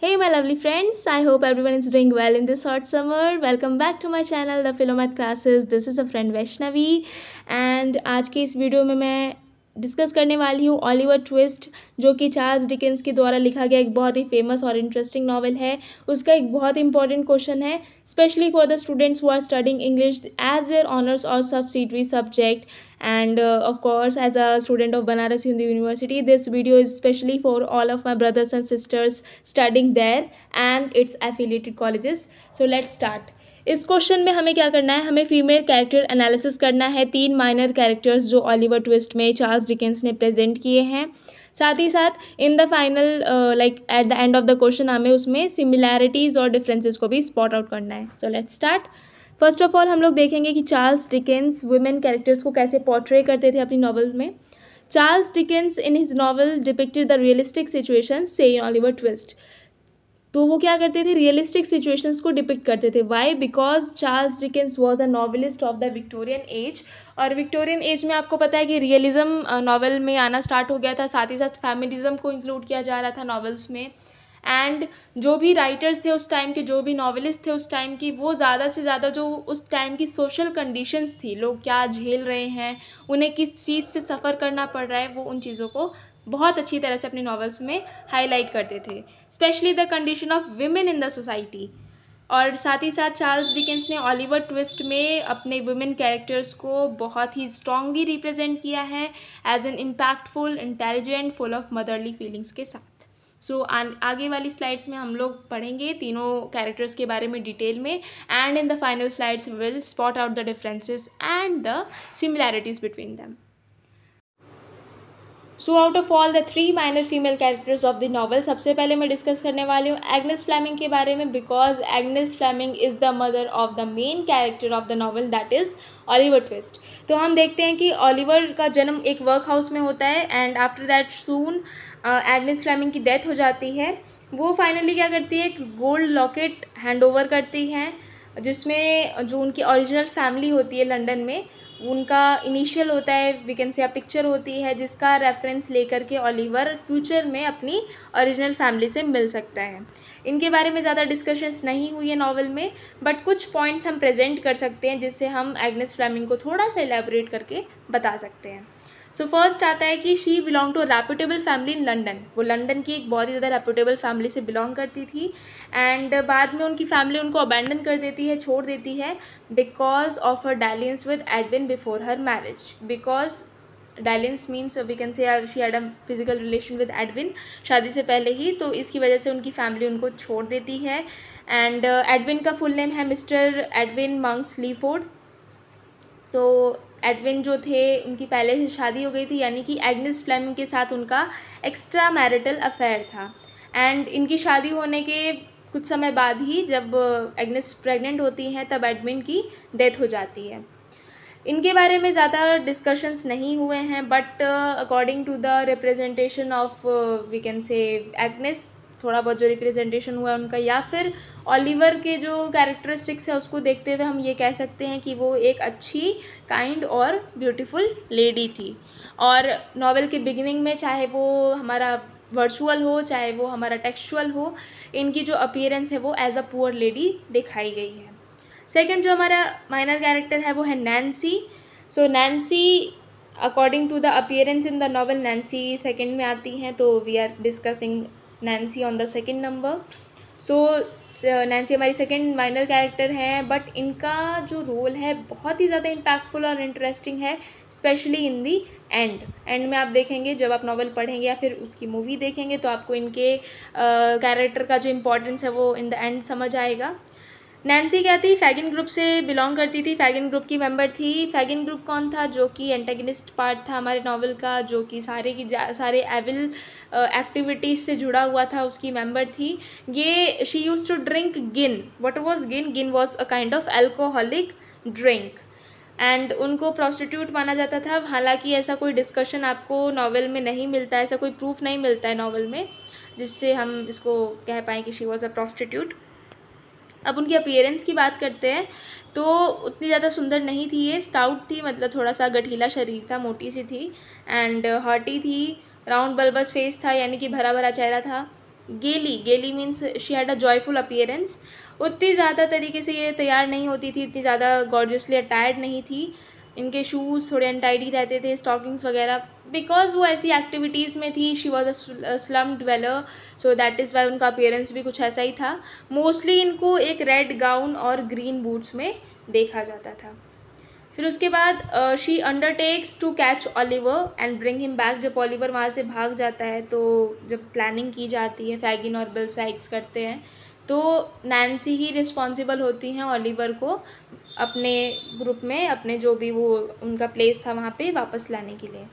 Hey my lovely friends, I hope everyone is doing well in this hot summer. Welcome back to my channel The Philomath Classes. This is a friend Vaishnavi and आज के इस video में मैं discuss करने वाली हूँ Oliver twist जो कि चार्ल्स डिकेंस के द्वारा लिखा गया एक बहुत ही फ़ेमस और इंटरेस्टिंग नॉवल है। उसका एक बहुत इंपॉर्टेंट क्वेश्चन है specially for the students who are studying English as their honours और सब subsidiary subject and of course as a student of Banaras Hindu university this video is specially for all of my brothers and sisters studying there and its affiliated colleges so let start इस question में हमें क्या करना है? हमें female character analysis करना है। तीन माइनर कैरेक्टर्स जो ऑलिवर ट्विस्ट में चार्ल्स डिकेंस ने प्रेजेंट किए हैं। साथ ही साथ in the final like at the end of the question हमें उसमें सिमिलैरिटीज़ और डिफरेंसेस को भी स्पॉट आउट करना है। So let's start first of all हम लोग देखेंगे कि चार्ल्स डिकेंस वुमेन कैरेक्टर्स को कैसे पोर्ट्रे करते थे अपनी नॉवल में। Charles Dickens in his novel depicted the realistic situation से इन ऑलिवर ट्विस्ट तो वो क्या करते थे? रियलिस्टिक सिचुएशंस को डिपिक्ट करते थे। Why because Charles Dickens was a novelist of the Victorian age और विक्टोरियन एज में आपको पता है कि रियलिज्म नॉवल में आना स्टार्ट हो गया था। साथ ही साथ फेमिनिज्म को इंक्लूड किया जा रहा था नॉवेल्स में। एंड जो भी राइटर्स थे उस टाइम के, जो भी नॉवलिस्ट थे उस टाइम की, वो ज़्यादा से ज़्यादा जो उस टाइम की सोशल कंडीशंस थी, लोग क्या झेल रहे हैं, उन्हें किस चीज़ से सफ़र करना पड़ रहा है, वो उन चीज़ों को बहुत अच्छी तरह से अपने नॉवेल्स में हाईलाइट करते थे specially the condition of women in the society और साथ ही साथ चार्ल्स डिकेंस ने ऑलिवर ट्विस्ट में अपने वुमेन कैरेक्टर्स को बहुत ही स्ट्रांगली रिप्रेजेंट किया है as an impactful intelligent full of motherly feelings के साथ. सो so, आगे वाली स्लाइड्स में हम लोग पढ़ेंगे तीनों कैरेक्टर्स के बारे में डिटेल में and in the final slides will spot out the differences and the similarities between them so out of all the three minor female characters of the novel सबसे पहले मैं डिस्कस करने वाली हूँ एग्नेस फ्लैमिंग के बारे में because Agnes Fleming is the mother of the main character of the novel that is Oliver Twist तो हम देखते हैं कि ऑलिवर का जन्म एक वर्क हाउस में होता है and after that soon Agnes Fleming की डेथ हो जाती है। वो फाइनली क्या करती है, एक गोल्ड लॉकेट हैंड ओवर करती हैं, जिसमें जो उनकी ओरिजिनल फैमिली होती है लंदन में उनका इनिशियल होता है वी कैन से पिक्चर होती है, जिसका रेफरेंस लेकर के ओलिवर फ्यूचर में अपनी ओरिजिनल फैमिली से मिल सकता है। इनके बारे में ज़्यादा डिस्कशंस नहीं हुई है नॉवल में बट कुछ पॉइंट्स हम प्रेजेंट कर सकते हैं, जिससे हम एग्नेस फ्लैमिंग को थोड़ा सा एलेबोरेट करके बता सकते हैं। सो so, फ़र्स्ट आता है कि she belong to reputable family in London वो लंदन की एक बहुत ही ज़्यादा रेपूटेबल फैमिली से बिलोंग करती थी एंड बाद में उनकी फैमिली उनको अबैंडन कर देती है छोड़ देती है because of her dalliance with Edwin before her marriage because dalliance means we can say she had a physical relation with Edwin शादी से पहले ही तो इसकी वजह से उनकी फैमिली उनको छोड़ देती है एंड एडविन uh, का फुल नेम है मिस्टर एडविन मंक्स लीफोर्ड तो एडविन जो थे, उनकी पहले से शादी हो गई थी, यानी कि एग्नेस फ्लेमिंग के साथ उनका एक्स्ट्रा मैरिटल अफेयर था। एंड इनकी शादी होने के कुछ समय बाद ही जब एग्नेस प्रेग्नेंट होती हैं, तब एडविन की डेथ हो जाती है। इनके बारे में ज़्यादा डिस्कशंस नहीं हुए हैं, but according to the representation of, we can say, Agnes थोड़ा बहुत जो रिप्रेजेंटेशन हुआ उनका, या फिर ऑलिवर के जो कैरेक्टरिस्टिक्स है, उसको देखते हुए हम ये कह सकते हैं कि वो एक अच्छी काइंड और ब्यूटीफुल लेडी थी। और नावल के बिगिनिंग में चाहे वो हमारा वर्चुअल हो, चाहे वो हमारा टेक्सुअल हो, इनकी जो अपीयरेंस है वो एज अ पुअर लेडी दिखाई गई है। सेकेंड जो हमारा माइनर कैरेक्टर है वो है Nancy so Nancy according to the appearance in the novel Nancy second में आती हैं तो we are discussing Nancy on the second number so Nancy हमारी सेकेंड माइनर कैरेक्टर हैं बट इनका जो रोल है बहुत ही ज़्यादा इम्पैक्टफुल और इंटरेस्टिंग है specially in the end end में आप देखेंगे जब आप नॉवल पढ़ेंगे या फिर उसकी मूवी देखेंगे तो आपको इनके कैरेक्टर uh, का जो इम्पोर्टेंस है वो इन द एंड समझ आएगा। नैन्सी क्या थी फैगिन ग्रुप से बिलोंग करती थी फैगिन ग्रुप की मेंबर थी। फैगिन ग्रुप कौन था? जो कि एंटेगनिस्ट पार्ट था हमारे नावल का, जो कि सारे की सारे एविल एक्टिविटीज़ से जुड़ा हुआ था, उसकी मेंबर थी। ये she use to drink gin what was gin gin was a kind of alcoholic drink and उनको प्रोस्टिट्यूट माना जाता था। हालाँकि ऐसा कोई डिस्कशन आपको नावल में नहीं मिलता है ऐसा कोई प्रूफ नहीं मिलता है नावल में, जिससे हम इसको कह पाएँ कि शी वॉज़ अ प्रोस्टिट्यूट अब उनकी अपीयरेंस की बात करते हैं तो उतनी ज़्यादा सुंदर नहीं थी ये स्टाउट थी मतलब थोड़ा सा गठीला शरीर था, मोटी सी थी एंड हॉटी थी राउंड बल्बस फेस था, यानी कि भरा भरा चेहरा था। Gaily gaily means she had a joyful appearance उतनी ज़्यादा तरीके से ये तैयार नहीं होती थी, इतनी ज़्यादा गॉर्जियसली अटायर्ड नहीं थी। इनके शूज़ थोड़े अनटाइडी रहते थे स्टॉकिंग्स वगैरह। बिकॉज़ वो ऐसी एक्टिविटीज़ में थी she was a slum dweller so that is why उनका अपेयरेंस भी कुछ ऐसा ही था। मोस्टली इनको एक रेड गाउन और ग्रीन बूट्स में देखा जाता था। फिर उसके बाद she undertakes to catch Oliver and bring him back जब ऑलिवर वहाँ से भाग जाता है तो जब प्लानिंग की जाती है फैगिन और बिल साइक्स करते हैं तो नैन्सी ही रिस्पॉन्सिबल होती हैं ओलिवर को अपने ग्रुप में, अपने जो भी वो, उनका प्लेस था वहाँ पे वापस लाने के लिए।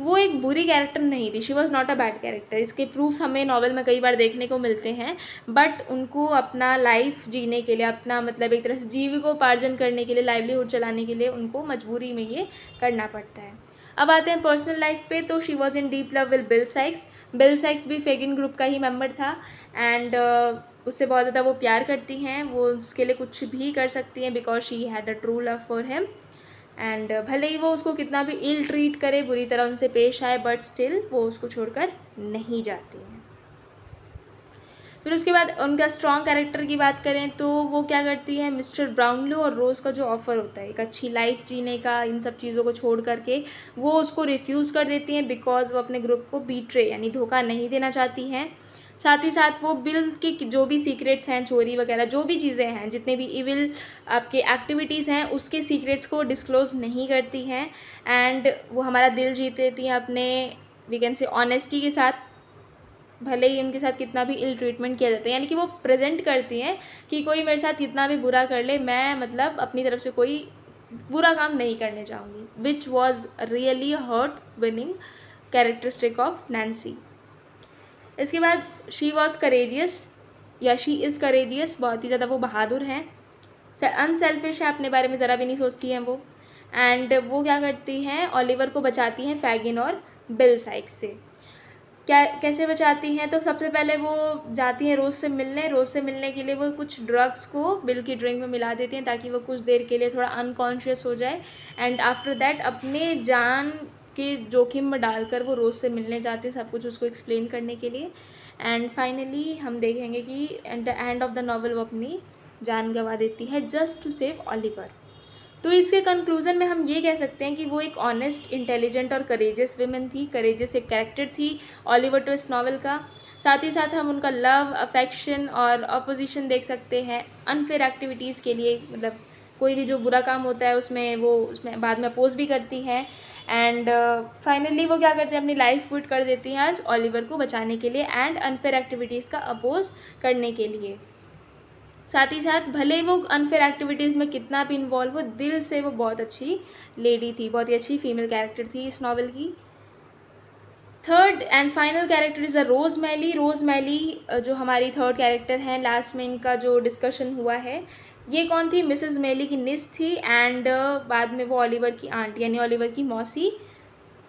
वो एक बुरी कैरेक्टर नहीं थी। She was not a bad character इसके प्रूफ्स हमें नावल में कई बार देखने को मिलते हैं बट उनको अपना लाइफ जीने के लिए, अपना मतलब एक तरह से जीविकोपार्जन करने के लिए लाइवलीहुड चलाने के लिए उनको मजबूरी में ये करना पड़ता है। अब आते हैं पर्सनल लाइफ पे तो she was in deep love will Bill Sikes Bill Sikes भी फेगिन ग्रुप का ही मेंबर था एंड uh, उससे बहुत ज़्यादा वो प्यार करती हैं वो उसके लिए कुछ भी कर सकती हैं because she had a true love for him and भले ही वो उसको कितना भी इल ट्रीट करे बुरी तरह उनसे पेश आए बट स्टिल वो उसको छोड़कर नहीं जाती हैं। फिर उसके बाद उनका स्ट्रॉन्ग कैरेक्टर की बात करें तो वो क्या करती है मिस्टर ब्राउनलो और रोज़ का जो ऑफ़र होता है, एक अच्छी लाइफ जीने का, इन सब चीज़ों को छोड़ करके, वो उसको रिफ्यूज़ कर देती हैं बिकॉज़ वो अपने ग्रुप को बीट्रे यानी धोखा नहीं देना चाहती हैं। साथ ही साथ वो बिल के जो भी सीक्रेट्स हैं, चोरी वगैरह, जो भी चीज़ें हैं, जितने भी इविल आपके एक्टिविटीज़ हैं, उसके सीक्रेट्स को डिस्क्लोज़ नहीं करती हैं। एंड वो हमारा दिल जीत लेती हैं अपने वी कैन से ऑनेस्टी के साथ। भले ही उनके साथ कितना भी इल ट्रीटमेंट किया जाता है, यानी कि वो प्रेजेंट करती हैं कि कोई मेरे साथ कितना भी बुरा कर ले, मैं मतलब अपनी तरफ़ से कोई बुरा काम नहीं करने चाहूँगी which was really heart winning characteristic of Nancy इसके बाद शी वॉज़ करेजियस या शी इज़ करेजियस बहुत ही ज़्यादा वो बहादुर हैं। अनसेल्फिश है, अपने बारे में ज़रा भी नहीं सोचती हैं वो। एंड वो क्या करती हैं ओलिवर को बचाती हैं फैगिन और बिल साइक्स से। क्या, कैसे बचाती हैं? तो सबसे पहले वो जाती हैं रोज़ से मिलने। रोज़ से मिलने के लिए वो कुछ ड्रग्स को बिल की ड्रिंक में मिला देती हैं ताकि वो कुछ देर के लिए थोड़ा अनकॉन्शियस हो जाए। एंड आफ्टर दैट अपने जान के जोखिम में डालकर वो रोज़ से मिलने जाते हैं सब कुछ उसको एक्सप्लेन करने के लिए। एंड फाइनली हम देखेंगे कि at the end of the novel वो अपनी जान गंवा देती है। जस्ट टू सेव ऑलिवर तो इसके कंक्लूज़न में हम ये कह सकते हैं कि वो एक ऑनेस्ट इंटेलिजेंट और करेजियस वेमेन थी। करेजियस एक कैरेक्टर थी ऑलिवर ट्विस्ट नावल का। साथ ही साथ हम उनका लव अफेक्शन और अपोजिशन देख सकते हैं अनफेयर एक्टिविटीज़ के लिए। मतलब कोई भी जो बुरा काम होता है उसमें वो उसमें बाद में अपोज भी करती हैं। एंड फाइनली uh, वो क्या करते हैं? अपनी लाइफ क्विट कर देती हैं आज ओलिवर को बचाने के लिए एंड अनफेयर एक्टिविटीज़ का अपोज करने के लिए। साथ ही साथ, भले ही वो अनफेयर एक्टिविटीज़ में कितना भी इन्वॉल्व हो, दिल से वो बहुत अच्छी लेडी थी, बहुत ही अच्छी फीमेल कैरेक्टर थी इस नावल की। Third and final character is a Rose Maylie Rose Maylie जो हमारी थर्ड कैरेक्टर हैं लास्ट में इनका जो डिस्कशन हुआ है, ये कौन थी? मिसेस मेली की निस थी एंड बाद में वो ओलिवर की आंट यानी ओलिवर की मौसी।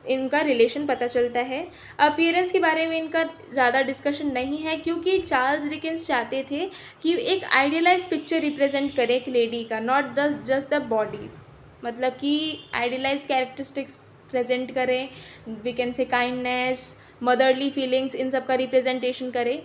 इनका रिलेशन पता चलता है। अपीयरेंस के बारे में इनका ज़्यादा डिस्कशन नहीं है, क्योंकि चार्ल्स डिकेंस चाहते थे कि एक आइडियलाइज पिक्चर रिप्रेजेंट करे एक लेडी का not the just the body मतलब कि आइडियलाइज कैरेक्टरिस्टिक्स प्रेजेंट करें we can say kindness motherly feelings इन सब का रिप्रेजेंटेशन करें।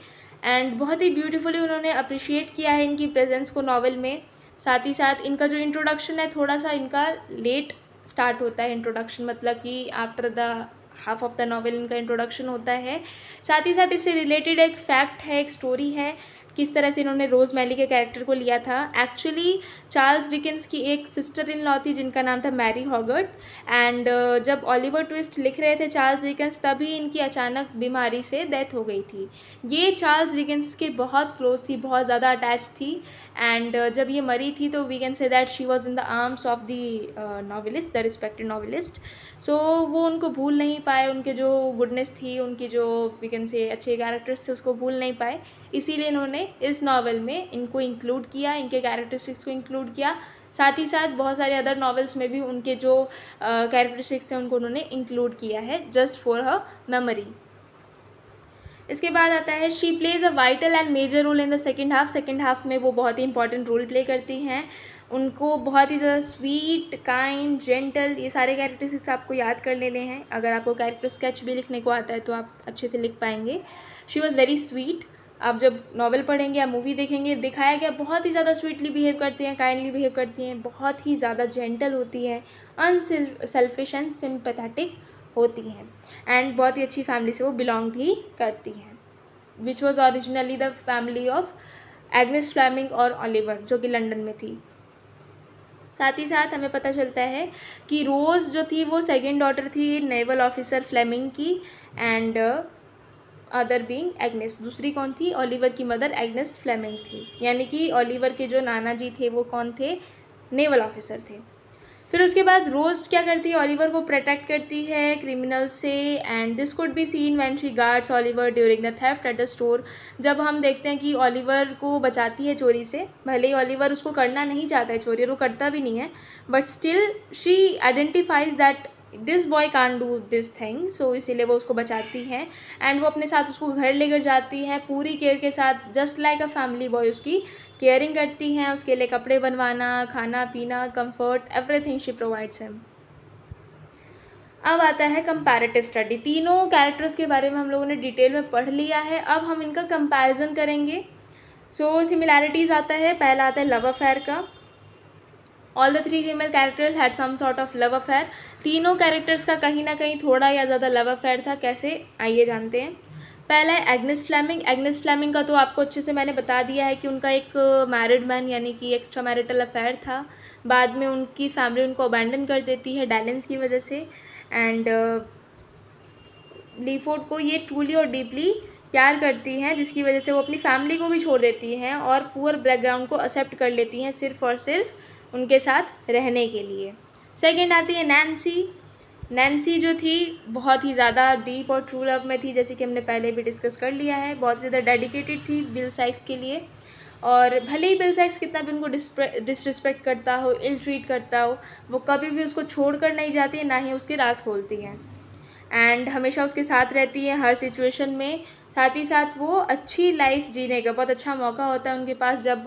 एंड बहुत ही ब्यूटीफुली उन्होंने अप्रिशिएट किया है इनकी प्रेजेंस को नॉवल में। साथ ही साथ इनका जो इंट्रोडक्शन है, थोड़ा सा इनका लेट स्टार्ट होता है इंट्रोडक्शन मतलब कि after the half of the novel इनका इंट्रोडक्शन होता है। साथ ही साथ इससे रिलेटेड एक फैक्ट है, एक स्टोरी है। किस तरह से इन्होंने रोज़ मैली के कैरेक्टर को लिया था। एक्चुअली चार्ल्स डिकेंस की एक सिस्टर इन लॉ थी जिनका नाम था मैरी हॉगर्ट एंड जब ऑलिवर ट्विस्ट लिख रहे थे चार्ल्स डिकेंस तभी इनकी अचानक बीमारी से डेथ हो गई थी। ये चार्ल्स डिकेंस के बहुत क्लोज थी बहुत ज़्यादा अटैच थी एंड uh, जब ये मरी थी तो we can say that she was in the arms of the novelist the respected novelist so वो उनको भूल नहीं पाए उनके जो गुडनेस थी उनकी जो वी कैन से अच्छे कैरेक्टर्स थे उसको भूल नहीं पाए। इसीलिए इन्होंने इस नावल में इनको इंक्लूड किया, इनके कैरेक्टरिस्टिक्स को इंक्लूड किया। साथ ही साथ बहुत सारे अदर नावल्स में भी उनके जो कैरेक्टरिस्टिक्स थे उनको उन्होंने इंक्लूड किया है जस्ट फॉर हर मेमोरी इसके बाद आता है she plays a vital and major role in the second half second half में वो बहुत ही इंपॉर्टेंट रोल प्ले करती हैं। उनको बहुत ही ज़्यादा स्वीट काइंड जेंटल ये सारे कैरेक्टरिस्टिक्स आपको याद कर लेने हैं। अगर आपको कैरेक्टर स्केच भी लिखने को आता है तो आप अच्छे से लिख पाएँगे। शी वॉज़ वेरी स्वीट आप जब नॉवल पढ़ेंगे या मूवी देखेंगे, दिखाया गया बहुत ही ज़्यादा स्वीटली बिहेव करती हैं काइंडली बिहेव करती हैं, बहुत ही ज़्यादा जेंटल होती हैं अनसेल्फिश एंड सिंपैथेटिक होती हैं एंड बहुत ही अच्छी फैमिली से वो बिलोंग भी करती हैं which was originally the family of Agnes Fleming और ऑलिवर जो कि लंदन में थी। साथ ही साथ हमें पता चलता है कि रोज़ जो थी, वो सेकेंड डॉटर थी नेवल ऑफिसर फ्लेमिंग की एंड अदर बींग एग्नेस दूसरी कौन थी? ओलिवर की मदर एग्नेस फ्लेमिंग थी। यानी कि ओलिवर के जो नाना जी थे, वो कौन थे? नेवल ऑफिसर थे। फिर उसके बाद रोज़ क्या करती है? ऑलिवर को प्रोटेक्ट करती है क्रिमिनल से। And this could be seen when she guards Oliver during the theft at the store जब हम देखते हैं कि ऑलिवर को बचाती है चोरी से, भले ही ऑलिवर उसको करना नहीं चाहता है चोरी, और वो करता भी नहीं है but still she identifies that this boy can do this thing so इसीलिए वो उसको बचाती हैं। एंड वो अपने साथ उसको घर लेकर जाती हैं पूरी केयर के साथ just like a family boy उसकी केयरिंग करती हैं उसके लिए कपड़े बनवाना खाना पीना comfort everything she provides him अब आता है कंपैरेटिव स्टडी तीनों कैरेक्टर्स के बारे में हम लोगों ने डिटेल में पढ़ लिया है अब हम इनका कंपैरिजन करेंगे। सो so, सिमिलैरिटीज़ आता है पहला आता है लव अफेयर का। All the three female characters had some sort of love affair तीनों कैरेक्टर्स का कहीं ना कहीं थोड़ा या ज़्यादा लव अफेयर था। कैसे? आइए जानते हैं। पहला है एग्नेस फ्लैमिंग एग्नेस फ्लैमिंग का तो आपको अच्छे से मैंने बता दिया है कि उनका एक मैरिड मैन यानी कि एक्स्ट्रा मैरिटल अफेयर था। बाद में उनकी फैमिली उनको अबैंडन कर देती है डैलेंस की वजह से। एंड लीफोर्ड को ये ट्रूली और डीपली प्यार करती हैं, जिसकी वजह से वो अपनी फैमिली को भी छोड़ देती हैं और पुअर बैकग्राउंड को एक्सेप्ट कर लेती हैं सिर्फ़ और सिर्फ़ उनके साथ रहने के लिए। सेकेंड आती है नैन्सी नैन्सी जो थी, बहुत ही ज़्यादा डीप और ट्रू लव में थी, जैसे कि हमने पहले भी डिस्कस कर लिया है। बहुत ज़्यादा डेडिकेटेड थी बिल साइक्स के लिए। और भले ही बिल साइक्स कितना भी उनको डिसरिस्पेक्ट करता हो इल ट्रीट करता हो, वो कभी भी उसको छोड़ कर नहीं जाती है ना ही उसके राज खोलती हैं। एंड हमेशा उसके साथ रहती है, हर सिचुएशन में। साथ ही साथ वो अच्छी लाइफ जीने का, बहुत अच्छा मौका होता है उनके पास जब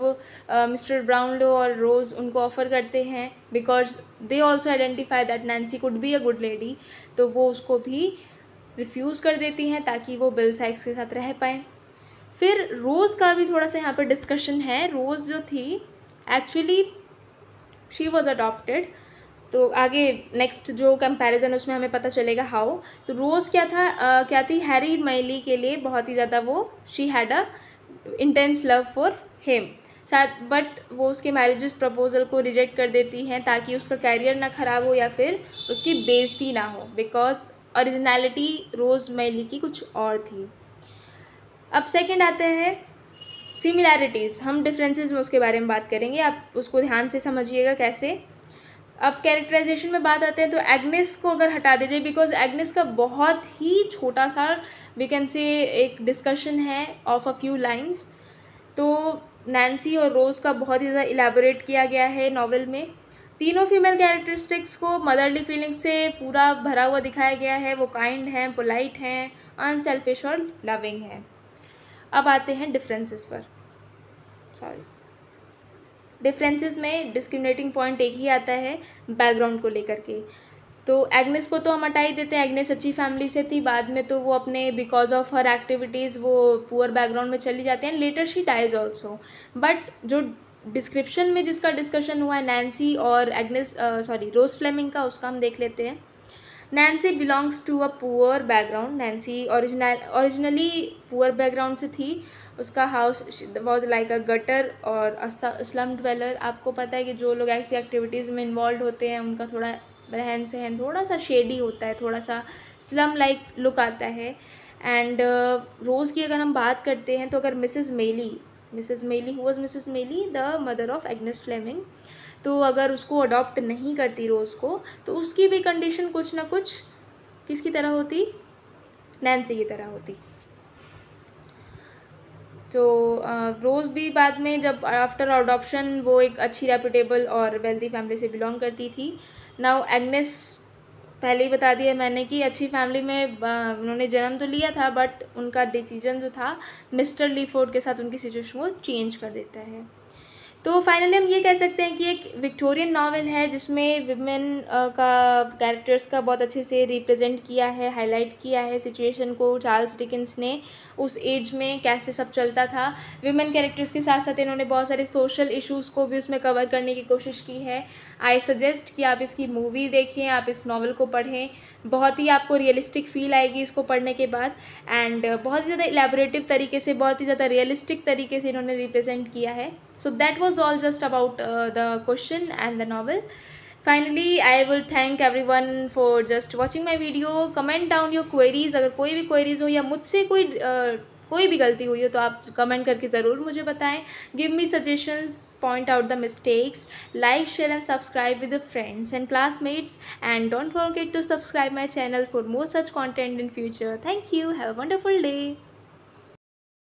मिस्टर ब्राउनलो और रोज़ उनको ऑफ़र करते हैं because they also identify that Nancy could be a good lady तो वो उसको भी रिफ्यूज़ कर देती हैं ताकि वो बिल साइक्स के साथ रह पाएँ। फिर रोज़ का भी थोड़ा सा यहाँ पर डिस्कशन है। रोज़ जो थी एक्चुअली शी वॉज़ अडॉप्टेड तो आगे नेक्स्ट जो कंपैरिजन उसमें हमें पता चलेगा हाउ तो रोज़ क्या था आ, क्या थी? हैरी मैली के लिए बहुत ही ज़्यादा वो she had a intense love for him साथ बट वो उसके मैरिज प्रपोजल को रिजेक्ट कर देती हैं ताकि उसका कैरियर ना ख़राब हो या फिर उसकी बेजती ना हो बिकॉज़ ओरिजिनलिटी रोज़ मैली की कुछ और थी. अब सेकंड आते हैं सिमिलैरिटीज़ हम डिफरेंसेस में उसके बारे में बात करेंगे. आप उसको ध्यान से समझिएगा कैसे? अब कैरेक्टराइजेशन में बात आते हैं तो एग्नेस को अगर हटा दीजिए बिकॉज़ एग्नेस का बहुत ही छोटा सा वी कैन से एक डिस्कशन है ऑफ़ अ फ्यू लाइंस तो नैन्सी और रोज़ का बहुत ही ज़्यादा इलेबोरेट किया गया है नावल में. तीनों फीमेल कैरेक्टरिस्टिक्स को मदरली फीलिंग से पूरा भरा हुआ दिखाया गया है. वो काइंड हैं पोलाइट हैं अनसेल्फिश और लविंग हैं. अब आते हैं डिफरेंसेस पर. सॉरी डिफरेंसेस में डिस्क्रिमिनेटिंग पॉइंट एक ही आता है बैकग्राउंड को लेकर के। तो एग्नेस को तो हम हटा ही देते हैं। एग्नेस अच्छी फैमिली से थी। बाद में तो वो अपने बिकॉज़ ऑफ़ हर एक्टिविटीज़ वो पुअर बैकग्राउंड में चली जाती हैं। Later she dies also but जो डिस्क्रिप्शन में जिसका डिस्कशन हुआ है नैन्सी और एग्नेस सॉरी रोज फ्लेमिंग का, उसका हम देख लेते हैं। Nancy belongs to a poor background Nancy original originally poor background से थी। उसका house was like a gutter और स्लम डवेलर आपको पता है कि जो लोग ऐसी एक्टिविटीज़ में इन्वॉल्व होते हैं, उनका थोड़ा रहन सहन, थोड़ा सा शेडी होता है, थोड़ा सा स्लम लाइक लुक आता है। एंड रोज़ की अगर हम बात करते हैं तो अगर Mrs Maylie Mrs Maylie who was Mrs Maylie the mother of Agnes Fleming तो अगर उसको अडॉप्ट नहीं करती रोज़ को तो उसकी भी कंडीशन कुछ ना कुछ किसकी तरह होती? नैन्सी की तरह होती. तो रोज़ भी बाद में जब आफ्टर अडॉप्शन वो एक अच्छी रेपुटेबल और वेल्थी फैमिली से बिलोंग करती थी. नाउ एग्नेस पहले ही बता दिया मैंने कि अच्छी फैमिली में उन्होंने जन्म तो लिया था बट उनका डिसीज़न जो था मिस्टर लीफोर्ड के साथ उनकी सिचुएशन को चेंज कर देता है। तो फाइनली हम ये कह सकते हैं कि एक विक्टोरियन नावल है, जिसमें विमेन का कैरेक्टर्स का बहुत अच्छे से रिप्रेजेंट किया है हाईलाइट किया है सिचुएशन को। चार्ल्स डिकेंस ने उस एज में कैसे सब चलता था। विमेन कैरेक्टर्स के साथ साथ इन्होंने बहुत सारे सोशल इश्यूज़ को भी उसमें कवर करने की कोशिश की है। आई सजेस्ट कि आप इसकी मूवी देखें, आप इस नावल को पढ़ें। बहुत ही आपको रियलिस्टिक फील आएगी इसको पढ़ने के बाद। एंड बहुत ही ज़्यादा इलेबोरेटिव तरीके से, बहुत ही ज़्यादा रियलिस्टिक तरीके से इन्होंने रिप्रेजेंट किया है। So that was all just about the question and the novel finally I will thank everyone for just watching my video comment down your queries अगर कोई भी क्वेरीज हो या मुझसे कोई uh, कोई भी गलती हुई हो तो आप कमेंट करके ज़रूर मुझे बताएँ give me suggestions point out the mistakes like share and subscribe with friends and classmates and don't forget to subscribe my channel for more such content in future thank you have a wonderful day